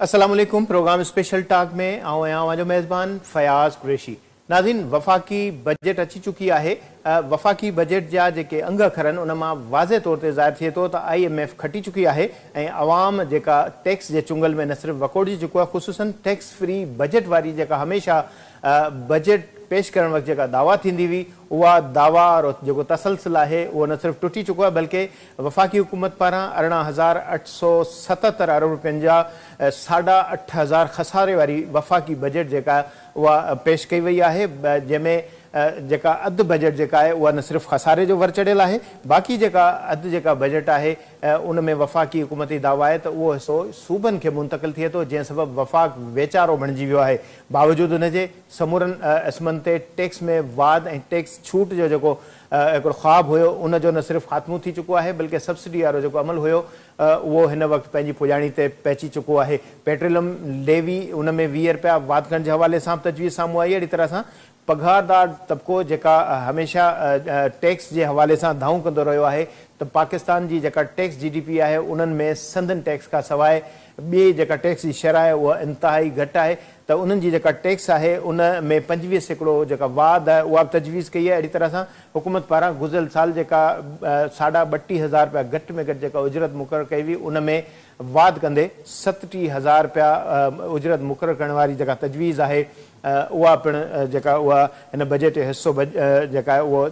वालेकुम programme special टाक में आऊँ मेज़बान फयाज़ कुरेशी। नाज़िन वफ़ाक़ी बजट अची चुकी है वफ़ाक़ी बजट जा जेके अंग अखर उन वाज़े तौर ते ज़ाहिर थे तो आई एम एफ़ खटी चुकी है आवाम जेका टैक्स जे चुंगल में न सिर्फ़ वकोड़ चुको आहे, ख़ुशूसन टैक्स फ्री बजट वाली जेका हमेशह बजट पेश करण वक़्त जेका दावा थींदी हुई उहा दावा और जेको तसलसिल आहे उहो न सिर्फ़ु टुटी चुको आहे बल्कि वफ़ाक़ी हुकूमत पारां अरिड़हं हज़ार अठ सौ सतहतरि अरब रुपयनि जा अ, साढा अठ हज़ार खसारे वारी वफ़ाक़ी बजट जेका उहा पेश कई वई आहे जंहिंमें जेका अधु बजट उहा न सिर्फ़ु खसारे जो वर चढ़ियल बाक़ी जेका अधु जेका बजट आहे अ, उन में वफ़ाक़ी हुकूमती दावा आहे त उहो हिसो सूबनि खे मुंतक़िल थिए थो जंहिं सबबु वफ़ाक़ वेचारो बणिजी वियो आहे। बावजूदि हुनजे समूरनि इस्मनि ते टैक्स में वाद ऐं टैक्स छूट जो हिकिड़ो ख़्वाबु हुयो उनजो न सिर्फ़ु ख़ात्मो थी चुको आहे बल्कि सब्सिडी वारो जेको अमल अ, उहो हिन वक़्तु पंहिंजी पुॼाणी ते चुको आहे। पेट्रोलियम लेवी उन में वीह रुपया वाद करण जे हवाले सां तजवीज़ साम्हूं आई अहिड़ी तरह सां पघारदार तबिको जेका हमेशा टैक्स जे हवाले सां कंदो रहियो आहे त पाकिस्तान जी जेका टैक्स जी डी पी आहे उन्हनि में संदन टैक्स खां सवाइ ॿिए जेका टैक्स जी शरह आहे उहा इंतिहाई घटि आहे। त उन्हनि जी टैक्स आहे उन में पंजवीह सैकड़ो जेका वाद उहा बि तजवीज़ कई आहे। अहिड़ी तरह सां हुकूमत पारां गुज़िरियल साल जेका साढा ॿटीह हज़ार रुपया घटि में घटि जेका उजरत मुक़ररु कई हुई उन में वाद कंदे हज़ार रुपया उजरत मुक़ररु करण वारी तजवीज़ अ, उहा पिणु जेका उहा हिन बजट जो बज- जेका उहो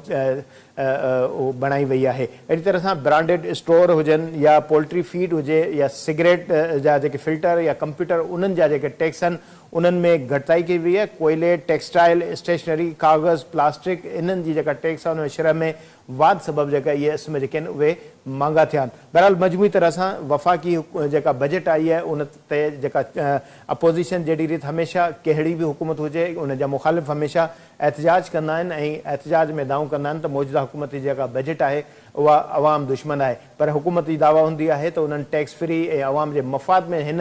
तरह सां ब्रांडेड स्टोर हुजनि या पोल्ट्री फ़ीड हुजे या सिगरेट जहाँ फ़िल्टर या कंप्यूटर उन्हनि जेके टैक्स उन्हनि में घटिताई कई वई आहे। कोयले, टेक्सटाइल, स्टेशनरी, कागज़, प्लास्टिक, इन्हनि जी जेका टैक्स आहे, उन शरह में वाद सबबु जेका इहे इस्म जेके आहिनि, उहे महांगा थिया आहिनि। बहरहाल, मजमूई तरह सां वफ़ाक़ी जेका बजट आई आहे, उन ते जेका अपोज़िशन जहिड़ी रीति हमेशह कहिड़ी बि हुकूमत हुजे, उन जा मुखालिफ़ हमेशह एहतजाज कंदा आहिनि ऐं एहतजाज में दाऊं कंदा आहिनि त मौजूदा हुकूमत जी जेका बजट आहे, उहा अवाम दुश्मन आहे। पर हुकूमत जी दावा हूंदी आहे त उन्हनि टैक्स फ्री ऐं अवाम जे मफ़ाद में हिन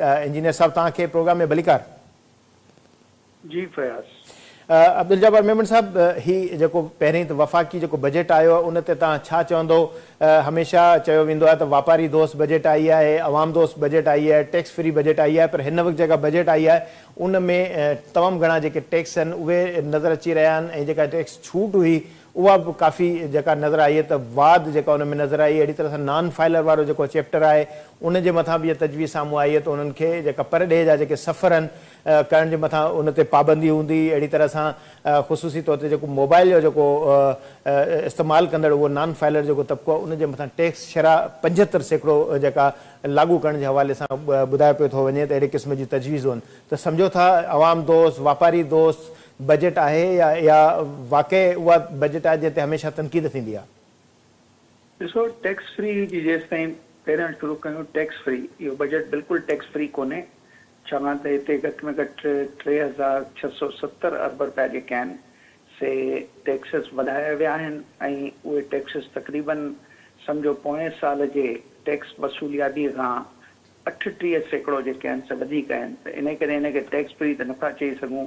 इंजीनियर साहब तव्हांखे प्रोग्राम में भलीकार जी फयाज़ अब्दुल जब्बार मेमन साहब ही जेको पहिरीं त वफ़ाक़ी जेको बजट आयो आहे उन ते तव्हां छा चवंदो? हमेशह चयो वेंदो आहे त वापारी दोस्त बजट आई आहे अवाम दोस्त बजट आई आहे टैक्स फ्री बजट आई आहे पर हिन वक़्तु जेका बजट आई आहे उन में अ, तमामु घणा जेके टैक्स आहिनि उहे नज़र अची रहिया आहिनि ऐं जेका टैक्स छूट हुई उहा काफ़ी जेका नज़र आई त वाद उन में नज़र आई अहिड़ी तरह सां नॉन फाइलर वारो जेको चैप्टर आहे उन जे मथां बि इहा तजवीज़ साम्हूं आई आहे त उन्हनि खे जेका पर ॾे जा सफ़र अ, करण जे उन ते पाबंदी हूंदी। अहिड़ी तरह सां ख़ुशूसी तौर ते मोबाइल जो जेको इस्तेमालु कंदड़ उहो नॉन फाइलर जेको तबिको आहे उन मथां टैक्स शरह पंजहतरि सैकड़ो जेका लागू करण जे हवाले सां ॿुधायो पियो थो वञे त अहिड़े क़िस्म जी तजवीज़ूं आहिनि त सम्झो था अवाम दोस्त वापारी दोस्त बजट आहे या या वाक़ई उहा बजट आहे जंहिं ते हमेशह तनक़ीद थींदी आहे? ॾिसो टैक्स फ्री जी जेसि ताईं पहिरियों शुरू कयूं टैक्स फ्री इहो बजट बिल्कुलु टैक्स फ्री कोन्हे। चवां त हिते घटि में घटि टे हज़ार छह सौ सतरि अरब रुपया जेके आहिनि, से टैक्सिस वधाया विया आहिनि, ऐं उहे टैक्सिस तक़रीबन, सम्झो पोएँ साल जे टैक्स वसूलियाती खां अठटीह सैकड़ो जेके आहिनि, से वधीक आहिनि। त इन करे हिनखे टैक्स फ्री त नथा चई सघूं।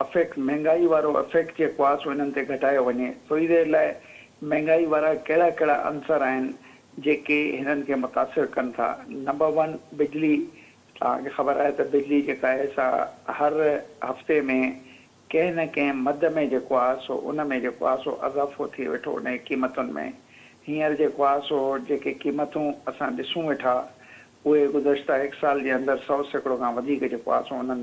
अफेक्ट महांगाई वारो अफेक्ट जेको आहे सो हिननि ते घटायो वञे। थोरी देरि लाइ महांगाई वारा कहिड़ा कहिड़ा अंसर आहिनि जेके हिननि खे मुतासिर कनि था। नंबर वन बिजली। तव्हांखे ख़बर आहे बिजली जेका हर हफ़्ते में कंहिं न कंहिं मद में जेको सो उन में जेको सो अज़ाफ़ो थी वेठो उन क़ीमतुनि में। हींअर जेको सो जेके क़ीमतूं असां वेठा, उहे गुज़श्ता हिकु साल जे अंदरि सौ सैकड़ो आहे, सो उन्हनि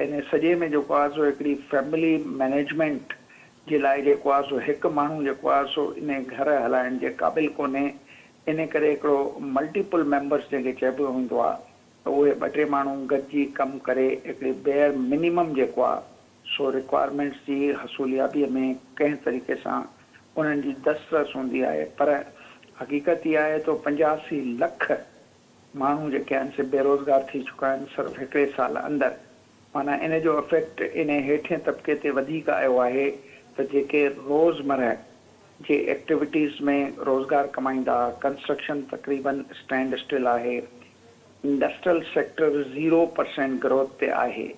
इन सॼे में जेको आहे फैमिली मैनेजमेंट जे लाइ जेको आहे सो हिकु सो इन घर हलाइण जे क़ाबिल कोन्हे। इन करे मल्टीपल मेंबर्स जंहिंखे चइबो हूंदो आहे, त उहे ॿ टे बेयर मिनिमम जेको सो रिक्वायरमेंट्स जी हसूलियाबीअ में कंहिं तरीक़े सां उन्हनि जी दस्तरस हूंदी आहे। पर हक़ीक़त इहा आहे, त पंजासी लख माण्हू जेके से बेरोज़गार थी चुका सिर्फ़ु हिकिड़े साल अंदरि। माना इन जो इफ़ेक्ट इन हेठिएँ तबिके ते वधीक आयो आहे, त जेके रोज़मरह जे एक्टिविटीज़ में रोज़गार कमाईंदा कंस्ट्रक्शन तक़रीबन स्टैंड स्टिल आहे industrial sector zero percent growth ते आहे।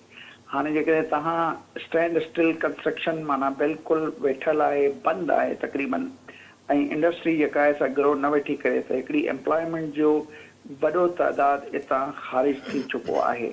हाणे जेकॾहिं स्टैंड स्टिल कंस्ट्रक्शन माना बिल्कुलु वेठल आहे, बंदि आहे तक़रीबन, ऐं इंडस्ट्री जेका आहे ग्रो न वेठी करे त एम्प्लॉयमेंट जो वॾो तइदादु हितां ख़ारिज थी चुको आहे।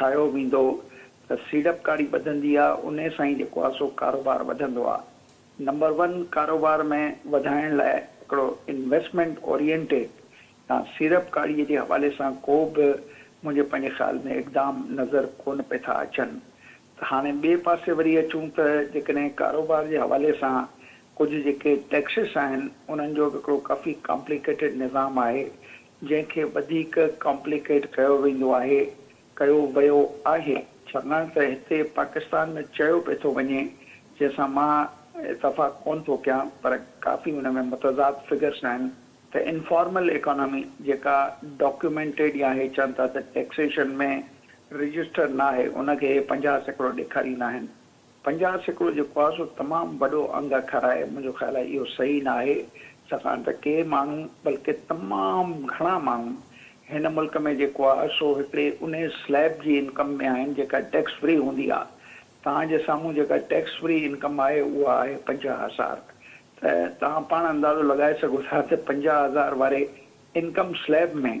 ठाहियो वेंदो, त सीड़पकारी वधंदी आहे, उन सां ई जेको आहे, सो कारोबार वधंदो आहे। नंबर वन कारोबार में वधाइण लाइ हिकिड़ो इन्वेस्टमेंट ओरिएंटेड या सीड़पकारीअ जे हवाले सां को बि मुंहिंजे पंहिंजे ख़्याल में इकदाम नज़र कोन पिया था अचनि। त हाणे ॿिए पासे वरी अचूं त जेकॾहिं कारोबार जे हवाले सां कुझु जेके टैक्सिस आहिनि, उन्हनि जो हिकिड़ो काफ़ी कॉम्प्लिकेटेड निज़ाम आहे, जंहिंखे वधीक कॉम्प्लिकेट कयो वेंदो आहे। कयो वियो आहे। छाकाणि त पाकिस्तान में चयो पियो थो वञे, जंहिंसां माँ इतफ़ा कोन थो कयां, पर काफ़ी हुन में फिगर्स आहिनि। त इंफॉर्मल इकोनॉमी जेका डॉक्यूमेंटेड या हे चवनि था त टैक्सेशन में रजिस्टर न आहे उनखे पंजाह सैकड़ो ॾेखारींदा आहिनि पंजाह सैकड़ो जेको सो तमामु वॾो अंग अखर आहे मुंहिंजो ख़्यालु आहे इहो सही न आहे छाकाणि त के माण्हू, बल्कि तमामु घणा माण्हू हिन मुल्क में जेको आहे सो हिकिड़े उन स्लैब जी इनकम में आहिनि, जेका टैक्स फ्री हूंदी आहे तव्हांजे साम्हूं जेका टैक्स फ्री इनकम आहे, उहा आहे पंजाह हज़ार। त तव्हां पाण अंदाज़ो लॻाए सघो था त पंजाह हज़ार वारे इनकम स्लैब में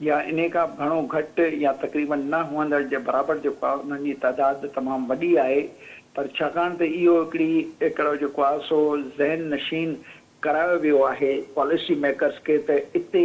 या इन खां घणो घटि या तक़रीबन न हुअंदड़ जे बराबरि जेको आहे उन्हनि जी तइदाद तमामु वॾी आहे। पर छाकाणि त इहो हिकिड़ी, हिकिड़ो जेको आहे सो ज़हन नशीन करायो वियो आहे पॉलिसी मेकर्स खे त हिते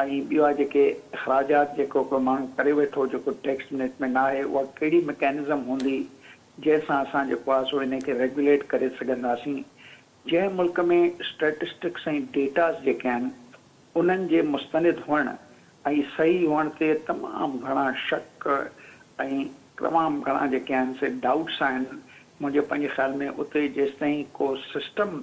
ऐं ॿिया जेके अख़राजात जेको को माण्हू वेठो, जेको टैक्स नेट में न आहे उहा कहिड़ी मैकेनिज़म हूंदी, जंहिंसां असां जेको आहे रेगुलेट करे सघंदासीं। मुल्क में स्टेटिस्टिक्स ऐं डेटास जेके आहिनि, उन्हनि सही हुअण ते तमामु घणा शक ऐं तमामु से डाउट्स आहिनि। मुंहिंजे ख़्याल में उते जेसि ताईं को सिस्टम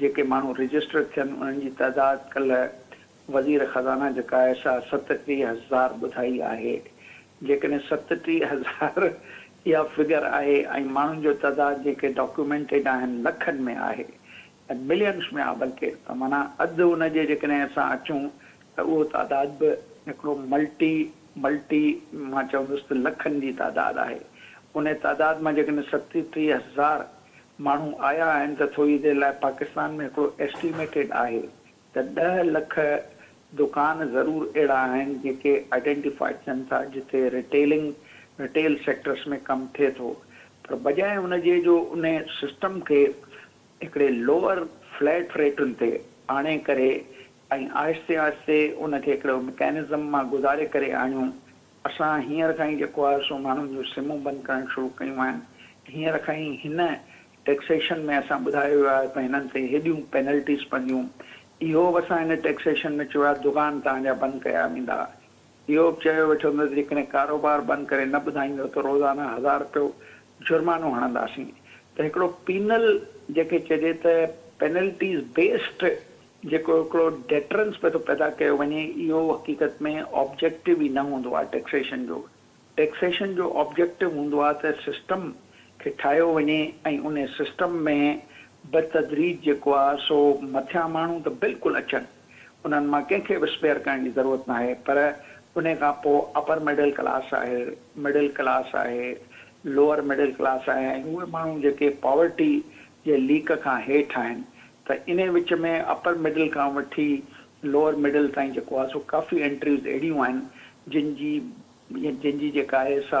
जेके माण्हू रजिस्टर थियनि, उन्हनि जी तइदादु कल्ह वज़ीर ख़ज़ाना जेका आहे सा सतटीह हज़ार ॿुधाई आहे। जेकॾहिं सतटीह हज़ार इहा फिगर आहे ऐं माण्हुनि जो तइदादु जेके डॉक्यूमेंटेड आहिनि, लखनि में आहे ऐं मिलियन्स में आहे, बल्कि त माना अधु हुनजे जेकॾहिं असां अचूं, त उहो तइदादु बि हिकिड़ो मल्टी मल्टी माँ चवंदुसि त लखनि जी तइदादु आहे। उन तइदाद माँ जेकॾहिं सतटीह हज़ार माण्हू आया आहिनि त थोरी देरि लाइ पाकिस्तान में हिकिड़ो एस्टिमेटेड आहे त ॾह लख दुकान ज़रूरु अहिड़ा आहिनि जेके आइडेंटिफाइड थियनि था जिते रिटेलिंग रिटेल सेक्टर्स में कमु थिए थो। पर बजाए हुनजे जो उन सिस्टम खे हिकिड़े लोअर फ्लैट रेटुनि ते आणे करे ऐं आहिस्ते आहिस्ते उनखे हिकिड़ो मैकेनिज़म माँ गुज़ारे करे आणियूं। असां हींअर खां ई जेको आहे, सो माण्हुनि जूं सिमूं बंदि करणु शुरू कयूं आहिनि। हींअर खां ई हिन टैक्सेशन में असां ॿुधायो आहे त हिननि ते हेॾियूं पेनल्टीज़ पवंदियूं इहो बि असां हिन टैक्सेशन में चयो आहे दुकान तव्हांजा बंदि कया वेंदा इहो बि चयो वेठो हूंदो जेकॾहिं कारोबार बंदि करे, न ॿुधाईंदो त रोज़ाना हज़ार रुपियो जुर्मानो हणंदासीं। त हिकिड़ो पीनल जेके चइजे त पेनल्टीज़ बेस्ड जेको हिकिड़ो डेटरेंस पियो थो पैदा कयो वञे, इहो हक़ीक़त में ऑब्जेक्टिव ई न हूंदो आहे टैक्सेशन जो। टैक्सेशन जो ऑब्जेक्टिव हूंदो आहे त सिस्टम खे ठाहियो वञे उन सिस्टम में बतदरीज जेको आहे, सो मथियाँ माण्हू त बिल्कुलु अचनि। उन्हनि माँ कंहिंखे स्पेयर करण जी ज़रूरत न आहे पर उन अपर मिडिल क्लास आहे मिडिल क्लास आहे लोअर मिडिल क्लास आहे, ऐं उहे माण्हू पॉवर्टी जे लीक खां हेठि आहिनि इन विच में अपर मिडिल खां वठी लोअर मिडिल ताईं जेको सो काफ़ी एंट्रीज़ अहिड़ियूं आहिनि, जिन जी जिन जी जेका आहे, सा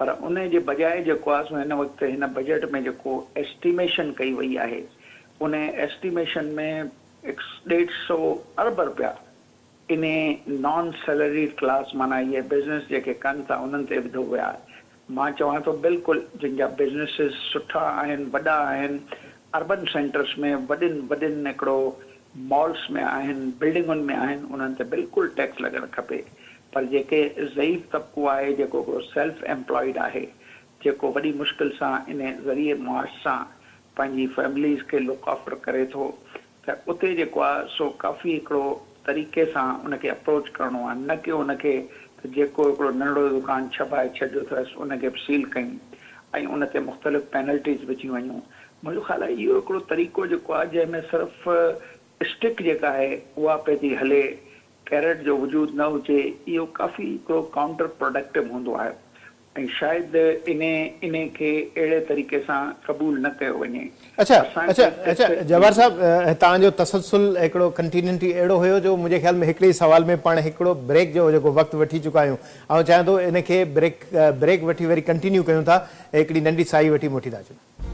पर उन जे बजाए जेको आहे हिन वक़्तु हिन बजट में जेको एस्टिमेशन कई वई आहे, उन एस्टिमेशन में ॾेढ सौ अरब रुपया इन नॉन सैलरी क्लास माना इहे बिज़नेस जेके कनि था, उन्हनि ते विधो विया माँ चवां थो बिल्कुलु बिज़नेसिस सुठा आहिनि, वॾा आहिनि अर्बन सेंटर्स में वॾनि वॾनि हिकिड़ो मॉल्स में आहिनि बिल्डिंगुनि में आहिनि, उन्हनि ते बिल्कुलु टैक्स लॻणु खपे। पर जेके ज़ईफ़ तबिको आहे, जेको सेल्फ एम्प्लॉइड आहे, जेको वॾी मुश्किल सां इन ज़रिए मुआश सां पंहिंजी फैमिलीज़ खे लुक आफ्टर करे थो, त उते जेको आहे, सो काफ़ी हिकिड़ो तरीक़े सां उनखे अप्रोच करिणो आहे। न की उनखे जेको हिकिड़ो नंढिड़ो दुकानु छपाए छॾियो अथसि उनखे सील कयूं ऐं उन ते मुख़्तलिफ़ पेनल्टीज़ विझी वञूं। मुंहिंजो ख़्यालु आहे, इहो हिकिड़ो तरीक़ो जेको आहे, जंहिंमें सिर्फ़ु स्टिक जेका आहे, उहा पई हले कैरेट जो वजूद न हुजे इहो काफ़ी हिकिड़ो काउंटर प्रोडक्टिव हूंदो आहे। ऐं शायदि इन इन खे अहिड़े तरीक़े सां क़बूल न कयो वञे। अच्छा अच्छा अच्छा जवाहर साहब तव्हांजो तसलसुल हिकिड़ो कंटिन्यूटी अहिड़ो हुयो जो मुंहिंजे ख़्याल में हिकिड़ी सवाल में पाण हिकिड़ो ब्रेक जो जेको वक़्तु वठी चुका आहियूं। ऐं चाहियाँ थो इन खे ब्रेक ब्रेक वठी वरी कंटिन्यू कयूं था। हिकिड़ी नंढी साई वठी मोटी था अचूं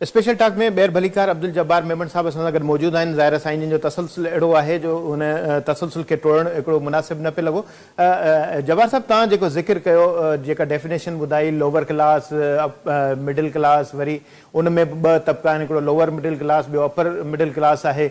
स्पेशल टॉक में बैर भलीकार अब्दुल जब्बार मेमन साहब असां सां गॾु मौजूदु आहिनि ज़ाहिर साईं जिन जो तसलसल अहिड़ो आहे, जो हुन तसलसल खे टोड़णु हिकिड़ो मुनासिबु न पियो लॻो जब्बार साहिबु, तव्हां जेको ज़िक्र कयो डेफिनेशन ॿुधाई लोअर क्लास मिडिल क्लास वरी उन में ॿ तबिका लोअर मिडिल क्लास ॿियो अपर मिडिल क्लास आहे।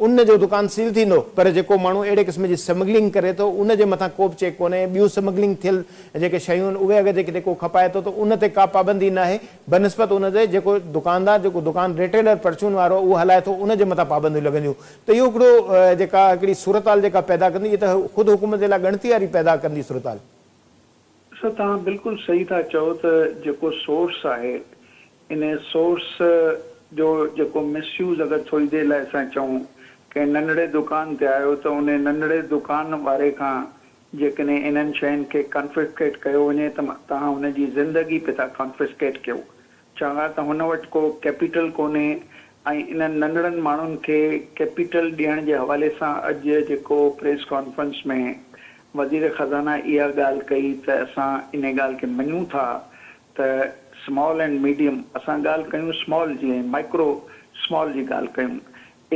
उन जो दुकानु सील थींदो, पर जेको माण्हू अहिड़े क़िस्म जी स्मगलिंग करे थो उन जे को बि चेक कोन्हे, ॿियूं स्मगलिंग थियल जेके शयूं आहिनि, उहे को खपाए थो, त उन ते का पाबंदी न बनस्पत उन ते जेको दुकानदार, जेको दुकानु रिटेलर परचून वारो, उहो हलाए थो, उन जे मथां पाबंदियूं लॻंदियूं। त इहो हिकिड़ो पैदा कंदी, इहा त हुकूमत जे लाइ ॻणती पैदा कंदी सूरत हाल सर सही था चओ त सोर्स आहे, इन सोर्स जो जेको मिसयूज़ अगरि थोरी देरि लाइ असां कंहिं नंढड़े दुकान ते आयो त उन नंढड़े दुकान वारे खां जेकॾहिं इन्हनि शयुनि खे कॉन्फिस्केट कयो ज़िंदगी पिता कॉन्फिस्केट कयो। चङा त हुन को कैपिटल कोन्हे ऐं इन्हनि नंढड़नि माण्हुनि कैपिटल ॾियण जे हवाले सां अॼु जेको प्रेस कॉन्फ्रेंस में वज़ीर ख़ज़ाना इहा ॻाल्हि कई त असां इन ॻाल्हि खे मञूं था त स्मॉल एंड मीडियम असां ॻाल्हि कयूं स्मॉल जी माइक्रो स्मॉल जी ॻाल्हि कयूं।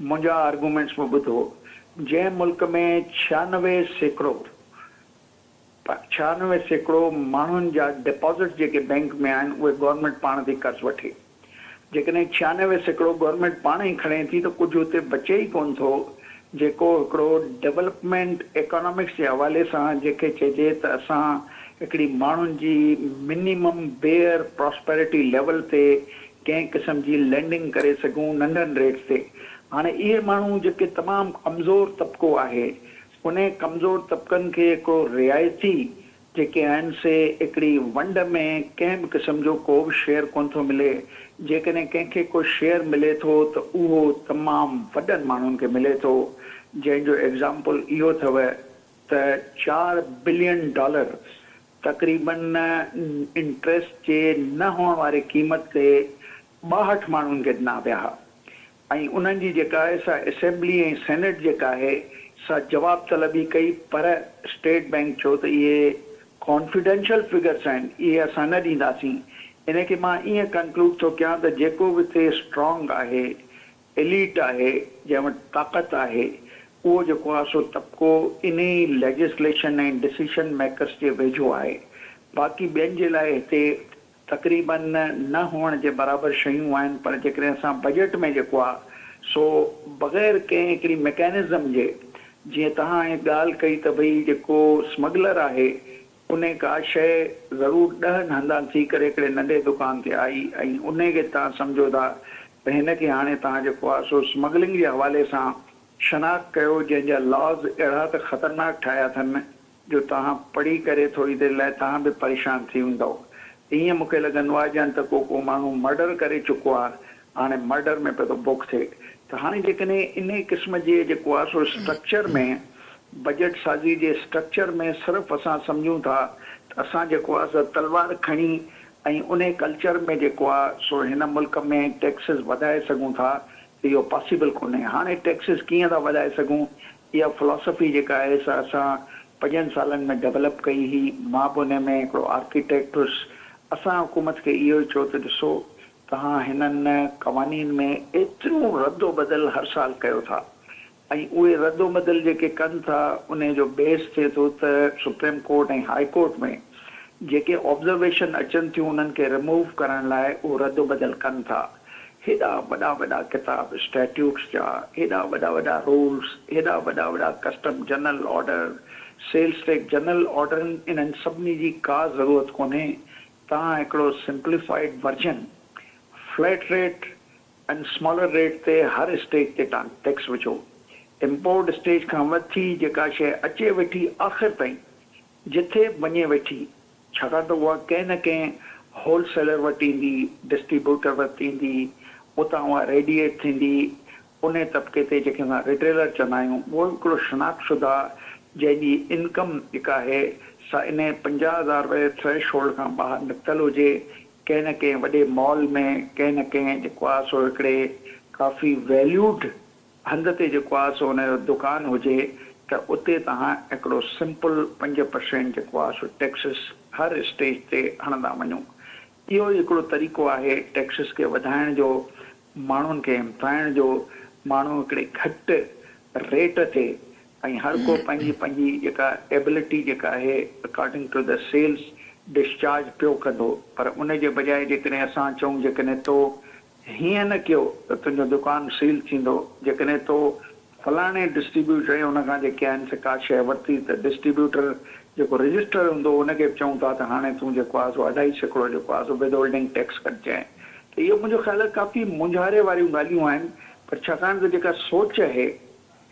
मुंहिंजा आर्गूमेंट्स में ॿुधो जंहिं मुल्क में छियानवे सैकड़ो छियानवे सैकड़ो माण्हुनि जा डिपॉज़िट जेके बैंक में आहिनि, उहे गवर्नमेंट पाण थी कर्ज़ु वठे। जेकॾहिं छियानवे सैकड़ो गवर्नमेंट पाण ई खणे थी, त कुझु हुते बचे ई कोन थो। डेवलपमेंट इकोनॉमिक्स जे हवाले सां जंहिंखे चइजे त असां हिकिड़ी जी मिनिमम बेयर प्रॉस्पेरिटी लेवल ते कंहिं क़िस्म जी लैंडिंग करे सघूं नंढनि रेट ते। हाणे इहे माण्हू जेके तमामु कमज़ोर तबिको आहे, उन कमज़ोर तबिकनि खे हिकिड़ो रिआयती जेके आहिनि से हिकिड़ी वंड में कंहिं बि क़िस्म जो को बि शेयर कोन थो मिले। जेकॾहिं कंहिंखे को शेयर मिले थो, त उहो तमामु वॾनि माण्हुनि खे मिले थो। जंहिंजो एग्ज़ाम्पल इहो अथव त चारि बिलियन डॉलर तक़रीबन इंट्रस्ट जे न हुअण वारी क़ीमत ते ॿाहठि माण्हुनि खे ॾिना विया। हुआ ऐं उन्हनि जी जेका आहे सा असेंबली ऐं सेनेट जेका आहे सा जवाब तलबी कई, पर स्टेट बैंक चयो त इहे कॉन्फिडेंशियल फिगर्स आहिनि, इहे असां न ॾींदासीं। इन माँ ईअं कंक्लूड थो कयां त जेको बि हिते स्ट्रॉन्ग आहे एलीट आहे, जंहिं वटि ताक़त आहे, उहो जेको आहे, सो तबिको इन लेजिस्लेशन ऐं डिसीशन मेकर्स जे वेझो आहे। बाक़ी ॿियनि जे लाइ हिते तक़रीबन न हुअण जे बराबरि शयूं पर असां बजट में आहे सो बग़ैर कंहिं हिकिड़ी मैकेनिज़म जे, जीअं तव्हां हाणे ॻाल्हि कई त भई जेको स्मगलर आहे, उन का शइ ज़रूरु ॾहनि हंधा थी करे नंढे दुकान ते आई, ऐं उन खे तव्हां था त हाणे तव्हां जेको आहे सो स्मगलिंग जे हवाले सां शनाख़्त कयो, जंहिंजा लॉज़ अहिड़ा त ख़तरनाक ठाहिया अथनि, जो तव्हां पढ़ी करे थोरी देरि लाइ परेशान थी वेंदव। ईअं मूंखे लॻंदो आहे ॼण त को को माण्हू मर्डर करे चुको आहे। हाणे मर्डर में पियो थो बुक थिए। त हाणे जेकॾहिं इन क़िस्म जे जेको आहे, सो स्ट्रक्चर में बजट साज़ी जे स्ट्रक्चर में सिर्फ़ु असां सम्झूं था, त असां जेको आहे, सो तलवार खणी ऐं उन कल्चर में जेको आहे, सो हिन मुल्क में टैक्सिस वधाए सघूं था, इहो पॉसिबल कोन्हे। हाणे टैक्सिस कीअं था वधाए सघूं, इहा फिलोसफी जेका आहे असां पंजनि सालनि में डेवलप कई हुई। माँ बि हुन में हिकिड़ो आर्किटेक्ट हुउसि असां हुकूमत खे इहो चयो त ॾिसो, तव्हां हिननि क़वानीन में एतिरो रदो बदल हर साल कयो था। ऐं उहे रदो बदल जेके कनि था उन जो बेस थिए थो त सुप्रीम कोर्ट ऐं हाई कोर्ट में जेके ऑब्ज़र्वेशन अचनि थियूं, उन्हनि खे रिमूव करण लाइ उहो रदो बदल कनि था। हेॾा वॾा वॾा किताब, स्टैट्यूट्स जा, हेॾा वॾा वॾा रूल्स, हेॾा वॾा वॾा custom general order, sales tax general ऑर्डरनि, इन्हनि सभिनी जी का ज़रूरत कोन्हे। तव्हां वर्जन फ्लैट रेट ऐं स्मॉलर रेट ते हर स्टेज ते टैक्स विझो इम्पोर्ट स्टेज खां वठी जेका शइ अचे वेठी, आख़िर ताईं, जिथे वञे वेठी छाकाणि त उहा कंहिं न कंहिं होलसेलर वटि डिस्ट्रीब्यूटर वटि ईंदी उतां उहा रेडिएट थींदी उन तबिके ते जेके रिटेलर चवंदा आहियूं उहो हिकिड़ो शनाख्तशुदा जंहिंजी इनकम जेका आहे इन पंजाह हज़ार रुपए थ्रेश होल्ड खां ॿाहिरि निकितल हुजे। कंहिं न कंहिं वॾे मॉल में, कंहिं न कंहिं जेको सो हिकिड़े काफ़ी वैल्यूड हंध ते जेको आहे सो हुनजो दुकानु हुजे उते तव्हां सिंपल पंज परसेंट जेको सो टैक्सिस हर स्टेज ते हणंदा वञूं। इहो हिकिड़ो तरीक़ो आहे टैक्सिस खे वधाइण जो, माण्हुनि खे हिमथाइण जो। माण्हू घटि रेट ते ऐं हर को पंहिंजी पंहिंजी जेका एबिलिटी जेका आहे according to the sales discharge पियो कंदो। पर उन जे बजाए जेकॾहिं असां चऊं जेकॾहिं तो हीअं न कयो त तुंहिंजो दुकानु सील थींदो। जेकॾहिं तो फलाणे डिस्ट्रीब्यूटर हुन खां जेके आहिनि से का शइ वरिती त डिस्ट्रीब्यूटर जेको रजिस्टर हूंदो उनखे बि चऊं था त हाणे तूं जेको आहे सो अढाई सैकड़ो जेको आहे सो विद होल्डिंग टैक्स कटिजांइ। त इहो मुंहिंजो ख़्यालु आहे काफ़ी मुंझारे वारियूं ॻाल्हियूं आहिनि। पर छाकाणि त जेका सोच आहे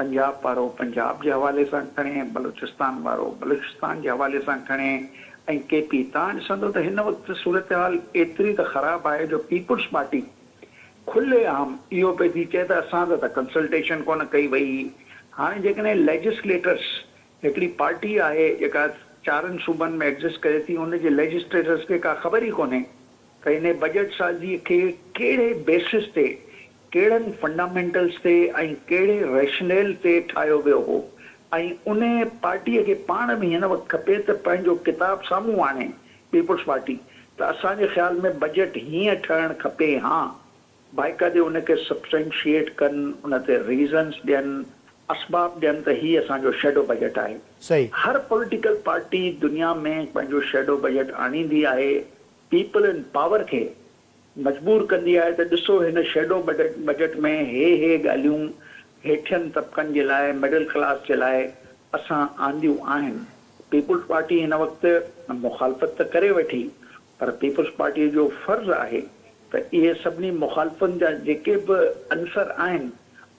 पंजाब वारो पंजाब जे हवाले सां खणे, बलूचिस्तान वारो बलूचिस्तान जे हवाले सां खणे। के पी तव्हां ॾिसंदो त वक़्तु सूरत हाल एतिरी त ख़राबु आहे जो पीपुल्स पार्टी खुले आम, इहो पई थी चए त असां त कंसल्टेशन कोन कई वई। हाणे जेकॾहिं लेजिस्लेटर्स हिकिड़ी पार्टी आहे जेका चारनि सूबनि में एग्ज़िस्ट करे थी हुनजे लेजिस्लेटर्स खे का ख़बर ई कोन्हे त बजट साज़ीअ खे कहिड़े बेसिस ते कहिड़नि फंडामेंटल्स ते ऐं कहिड़े रेशनेल ते ठाहियो वियो हो। ऐं उन पार्टीअ खे पाण बि हिन वक़्तु खपे त पंहिंजो किताबु साम्हूं आणे पीपुल्स पार्टी त असांजे ख़्याल में बजट हीअं ठहणु खपे हा बाइकादे उनखे सब्सटेंशिएट कनि उन ते रीज़न्स ॾियनि असबाब ॾियनि त हीअ असांजो शेडो बजट आहे। सही। हर पॉलिटिकल पार्टी दुनिया में पंहिंजो शेडो बजट आणींदी आहे। पीपल इन पावर खे मजबूर कंदी आहे, त ॾिसो हिन शेडो बजट बजट में हे हे ॻाल्हियूं हेठियनि तबिकनि जे लाइ मिडिल क्लास जे लाइ असां आंदियूं आहिनि। पीपुल्स पार्टी हिन वक़्तु मुखालफ़त त करे वेठी, पर पीपुल्स पार्टीअ जो फ़र्ज़ु आहे त इहे सभिनी मुखालफ़नि जा जेके बि अंसर आहिनि,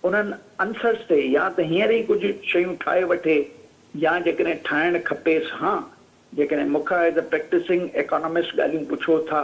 उन्हनि अंसर्स ते या त हींअर ई कुझु शयूं ठाहे वठे, या जेकॾहिं ठाहिणु खपेसि, हा, जेकॾहिं मूंखां एज़ अ प्रैक्टिसिंग इकोनॉमिस्ट ॻाल्हियूं पुछो था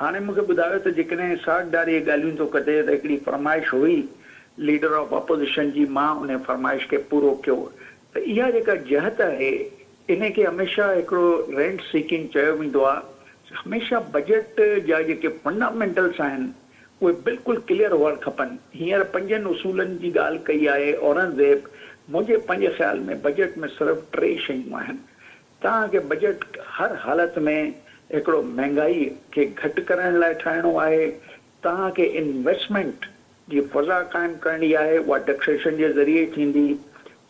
हाणे मूंखे ॿुधायो त जेकॾहिं सागदारी ॻाल्हियूं थो कढे त हिकिड़ी फरमाइश हुई लीडर ऑफ़ अपोज़िशन जी माँ उन फरमाइश खे पूरो कयो। त इहा जेका जहत आहे, इन खे हमेशह हिकिड़ो रेंट सीकिंग चयो वेंदो आहे। हमेशह बजट जा जेके फंडामेंटल्स आहिनि, उहे बिल्कुलु क्लियर हुअणु खपनि। हींअर पंजनि उसूलनि जी ॻाल्हि कई आहे, औरंगज़ेब, मुंहिंजे पंहिंजे ख़्याल में बजट में सिर्फ़ु टे शयूं आहिनि। तव्हांखे बजट हर हालति में हिकिड़ो महांगाई खे घटि करण लाइ ठाहिणो आहे, तव्हांखे इन्वेस्टमेंट जी फज़ा क़ाइमु करणी आहे, उहा टैक्सेशन जे ज़रिए थींदी।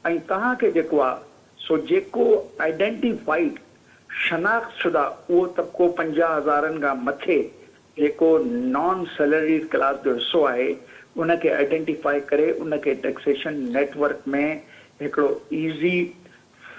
ऐं तव्हांखे जेको आहे, सो जेको आइडेंटिफाइड शनाख़्त शुदा उहो तबिको पंजाह हज़ारनि खां मथे जेको नॉन सैलरी क्लास जो हिसो आहे, उनखे आइडेंटिफाई करे, उनखे टैक्सेशन नेटवर्क में हिकिड़ो ईज़ी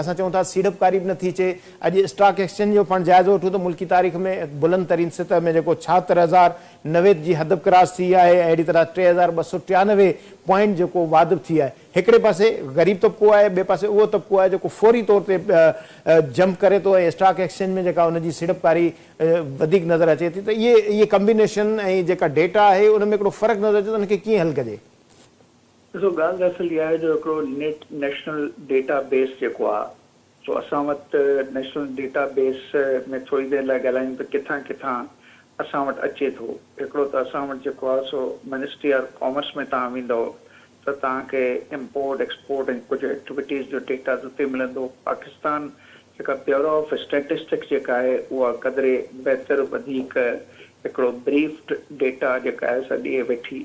असां चऊं था सीड़पकारी बि नथी अॼु स्टॉक एक्सचेंज जो पाण जाइज़ो वठूं त मुल्की तारीख़ में बुलंद तरीन सतह में जेको छाहतरि हज़ार नवे जी हद क्रॉस थी आहे अहिड़ी तरह टे हज़ार ॿ सौ टियानवे पॉइंट जेको वादब थी आहे हिकिड़े पासे ग़रीब तबिको आहे ॿिए पासे उहो तबिको आहे जेको फौरी तौर ते जंप करे ऐं स्टॉक एक्सचेंज में जेका हुनजी सीड़पकारी नज़र अचे थी त इहे इहे कॉम्बिनेशन जेका डेटा आहे उन में हिकिड़ो फ़र्क़ु नज़र अचे त हल कजे ॾिसो ॻाल्हि दरअसल इहा आहे जो हिकिड़ो नेट नेशनल डेटा बेस जेको आहे सो असां वटि नेशनल डेटा बेस में थोरी देरि लाइ ॻाल्हायूं त किथां किथां असां वटि अचे थो हिकिड़ो त असां वटि जेको आहे सो मिनिस्ट्री ऑफ़ कॉमर्स में तव्हां वेंदव त तव्हांखे इम्पोर्ट एक्सपोर्ट ऐं कुझु एक्टिविटीज़ जो डेटा उते मिलंदो। पाकिस्तान, जेका ब्यूरो ऑफ़ स्टेटिस्टिक्स जेका आहे उहा क़दुरु बहितर, वधीक हिकिड़ो ब्रीफ्ड डेटा जेका आहे सा ॾिए वेठी।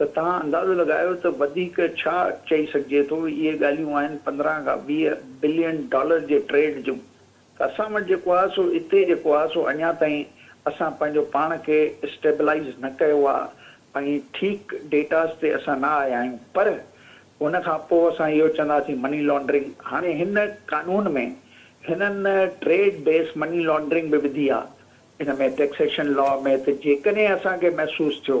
त तव्हां अंदाज़ो लॻायो त वधीक छा चई सघिजे थो? इहे ॻाल्हियूं आहिनि पंद्रहं खां वीह बिलियन डॉलर जे ट्रेड जूं। त असां वटि जेको आहे, सो हिते जेको आहे, सो अञा ताईं असां पंहिंजो पाण खे स्टेबलाइज़ न कयो आहे। ऐं ठीकु डेटास ते असां न आया आहियूं। पर उन खां पोइ असां इहो चवंदासीं मनी लॉन्ड्रिंग हाणे हिन कानून में हिननि ट्रेड बेस मनी लॉन्ड्रिंग बि विधी आहे। हिन में टैक्सेशन लॉ में, त जेकॾहिं असांखे महसूसु थियो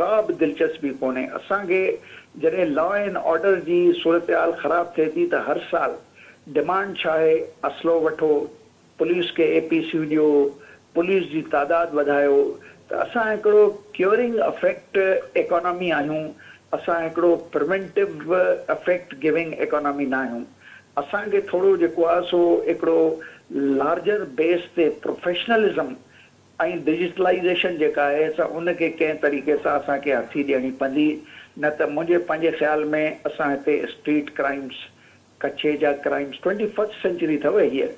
का बि दिलचस्पी कोन्हे असांखे जॾहिं लॉ एंड ऑर्डर जी सूरत हाल ख़राबु थिए थी, त हर साल डिमांड छा असलो वठो, पुलिस खे ए पी सी ॾियो, पुलिस जी तादादु वधायो। त असां क्योरिंग अफेक्ट इकोनॉमी आहियूं। असां प्रिवेंटिव अफेक्ट गिविंग इकोनॉमी न आहियूं। असांखे सो हिकिड़ो लार्जर बेस ते प्रोफेशनलिज़म ऐं डिजिटलाइज़ेशन जेका आहे असां उनखे कंहिं तरीक़े सां असांखे हथी ॾियणी पवंदी। न त मुंहिंजे पंहिंजे ख़्याल में असां हिते स्ट्रीट क्राइम्स कचे जा क्राइम्स ट्वेंटी फस्ट सेंचुरी अथव हीअ।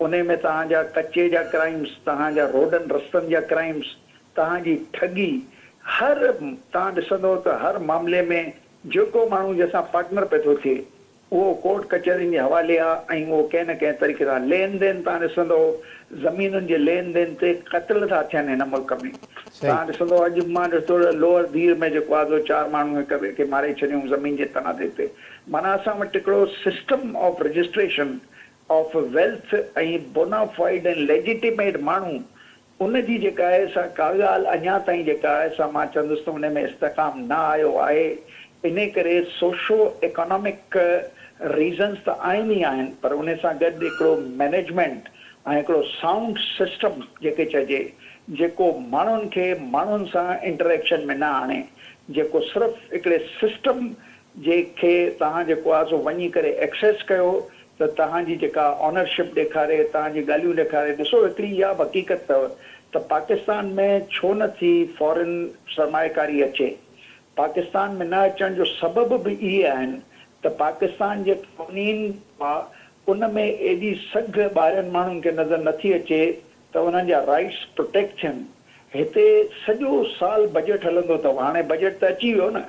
उन में तव्हांजा कचे जा क्राइम्स, तव्हांजा रोडनि, रस्तनि जा क्राइम्स, तव्हांजी ठगी, हर, तव्हां ॾिसंदव त हर मामले में जेको माण्हू जंहिंसां पार्टनर पियो थो थिए, उहो कोर्ट कचहरियुनि जे हवाले आहे ऐं उहो कंहिं न कंहिं तरीक़े सां लेन देन तव्हां ॾिसंदव ज़मीनुनि जे लेन देन ते क़तल था थियनि हिन मुल्क में। तव्हां ॾिसंदव अॼु माँ ॾिसंदो लोअर धीर में जेको आहे चारि माण्हू हिक ॿिए खे मारे छॾियूं ज़मीन जे तनादे ते माना असां वटि हिकिड़ो system of registration of wealth ऐं बोनाफाइड ऐं लेजिटिमेट माण्हू उनजी जेका आहे सा का ॻाल्हि अञा ताईं जेका आहे सा माँ चवंदुसि त उन में इस्तेकाम न आयो आहे। इन करे सोशो इकोनॉमिक रीज़न्स त आहिनि ई आहिनि पर उन सां गॾु हिकिड़ो मैनेजमेंट ऐं हिकिड़ो साउंड सिस्टम जेके चइजे, जेको माण्हुनि खे, माण्हुनि सां इंटरेक्शन में न आणे, जेको सिर्फ़ु हिकिड़े सिस्टम जेके तव्हां जेको आहे, सो वञी करे एक्सेस कयो, त तव्हांजी जेका ऑनरशिप ॾेखारे, तव्हांजी ॻाल्हियूं ॾेखारे, ॾिसो हिकिड़ी इहा बि हक़ीक़त अथव त पाकिस्तान में छो नथी फॉरेन सरमाएकारी अचे? पाकिस्तान में न अचण जो सबबु बि इहे आहिनि त पाकिस्तान जे क़ानून आहे उन में एॾी सघ ॿाहिरनि माण्हुनि खे नज़र नथी अचे त उन्हनि राइट्स प्रोटेक्ट थियनि हिते सॼो साल बजट हलंदो अथव। हाणे बजट त अची वियो न।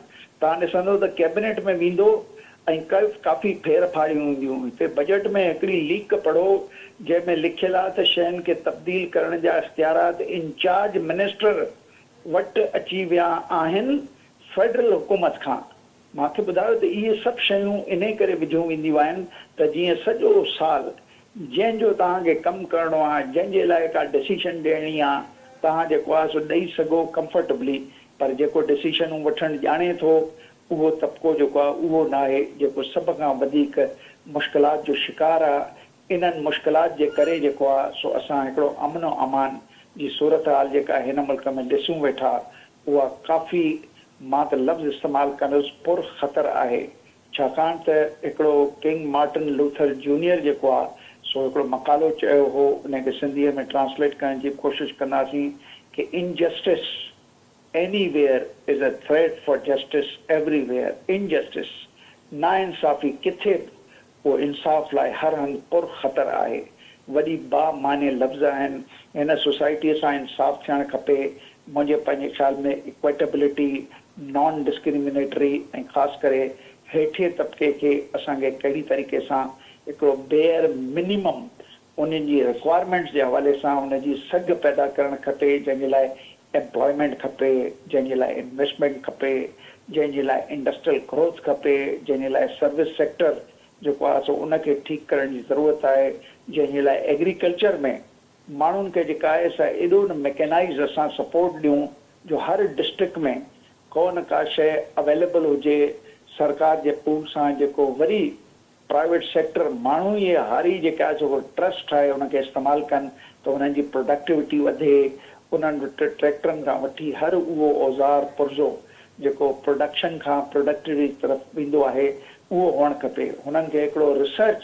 तव्हां ॾिसंदो त कैबिनेट में वेंदो ऐं काफ़ी फेर फाड़ियूं बजट में हिकिड़ी लीक पढ़ो, जंहिंमें लिखियलु आहे त शयुनि तब्दील करण जा इंचार्ज मिनिस्टर वटि अची विया फेडरल हुकूमत खां। मूंखे ॿुधायो त इहे सभु शयूं इन करे विझियूं वेंदियूं आहिनि त जीअं सॼो साल जंहिंजो तव्हांखे कमु करिणो आहे, जंहिंजे लाइ का डिसीशन ॾियणी आहे तव्हां जेको आहे सो ॾेई सघो कंफर्टेबली पर जेको डिसीशनूं वठणु ॼाणे थो, उहो तबिको जेको आहे, उहो न आहे जेको सभ खां वधीक मुश्किलात जो शिकार आहे, इन्हनि मुश्किलात जे करे जेको आहे, सो असां हिकिड़ो अमन अमान जी सूरत हाल जेका हिन मुल्क में ॾिसूं वेठा, उहा काफ़ी माँ त लफ़्ज़ इस्तेमालु कंदुसि पुर ख़तर हिकिड़ो किंग मार्टिन लूथर जूनियर आहे सो हिकिड़ो मकालो चयो हो, उनखे सिंधीअ में ट्रांसलेट करण जी कोशिशि कंदासीं की injustice anywhere is a threat for justice everywhere injustice नाइंसाफ़ी किथे उहो इंसाफ़ लाइ हर हंधि पुर ख़तर आहे। वॾी बा माने लफ़्ज़ आहिनि। हिन सोसाइटीअ सां इंसाफ़ थियणु खपे। मुंहिंजे ख़्याल में इक्वेटेबिलिटी नॉन डिस्क्रिमिनेटरी ऐं ख़ासि करे हेठे तबिके खे असांखे कहिड़ी तरीक़े सां हिकिड़ो बेयर मिनिमम उन्हनि जी रिक्वायरमेंट्स जे हवाले सां उनजी सघ पैदा करणु खपे, जंहिंजे लाइ एम्प्लॉयमेंट खपे, जंहिंजे लाइ इन्वेस्टमेंट खपे, जंहिंजे लाइ इंडस्ट्रियल ग्रोथ खपे, जंहिंजे लाइ सर्विस सेक्टर जेको आहे सो उनखे ठीकु करण जी ज़रूरत आहे, जंहिंजे लाइ एग्रीकल्चर में माण्हुनि खे जेका आहे सा एॾो न मैकेनाइज़ असां सपोर्ट ॾियूं जो हर डिस्ट्रिक्ट में को न का शइ अवेलेबल हुजे, सरकार जे पूल सां वरी प्राइवेट सेक्टर माण्हू इहे हारी जेको ट्रस्ट आहे उनखे इस्तेमालु कनि, त उन्हनि जी प्रोडक्टिविटी वधे, उन्हनि वटि ट्रैक्टरनि खां हर उहो औज़ार पुर्ज़ो, जेको प्रोडक्शन खां प्रोडक्टिविटी तरफ़ वेंदो आहे, उहो खपे। हुननि रिसर्च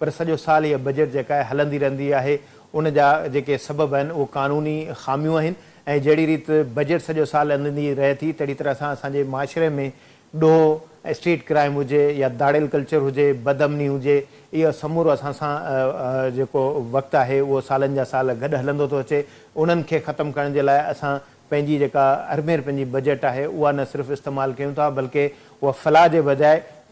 पर सॼो साल इहा बजट जेका आहे हलंदी रहंदी आहे, उन जा जेके सबब आहिनि क़ानूनी ख़ामियूं आहिनि। ऐं बजट सॼो साल हलंदी रहे थी, तहिड़ी तरह सां असांजे माशरे में ॾोह स्ट्रीट क्राइम हुजे या दाड़ियल कल्चर हुजे, बदमनी हुजे, इहो समूरो असां सां जेको वक़्तु आहे, उहो साल गॾु हलंदो थो अचे। उन्हनि खे ख़तमु करण जे लाइ असां पंहिंजी अरमेर पंहिंजी बजट आहे, उहा न सिर्फ़ु इस्तेमालु कयूं था, बल्कि उहा फलाह जे बजाए